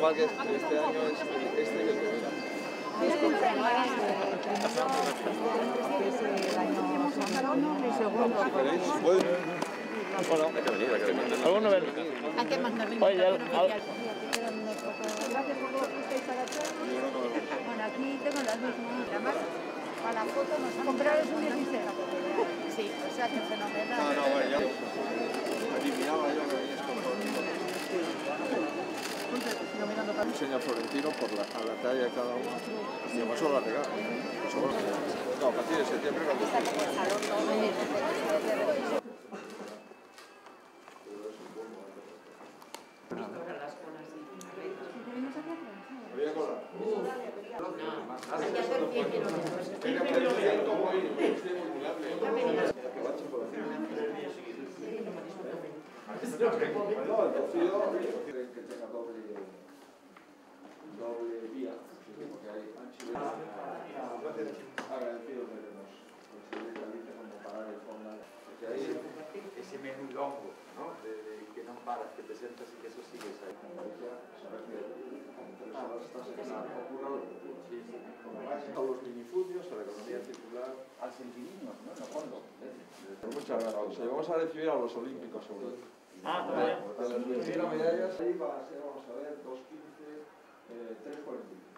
mal que este año es este y el que viene. Bueno, hay que venir, hay que venir. Alguno ver. Hay que mandarle un Oye, al- mensaje al- oficial. Bueno, aquí tengo las mismas. Además, para la foto nos han comprado un 16. Sí, o sea que No, fenomenal. Enseña Florentino por la, a la talla de cada uno. Y además solo la regala. No, a partir de septiembre cuando. No, el que tenga doble vía, porque hay ancho agradecidos de que nos considere como pagar el fondo. Porque ahí ese menú longo, ¿no? De, de paras, que te sentas y que eso sigues ahí. a los minifundios, a la economía circular. Al sentimiento, ¿no? En el fondo. Muchas gracias. Vamos a recibir a los olímpicos seguro. Ah, vale. A las 21 medallas ahí va a ser, vamos a ver, 2.15, eh, 3.40.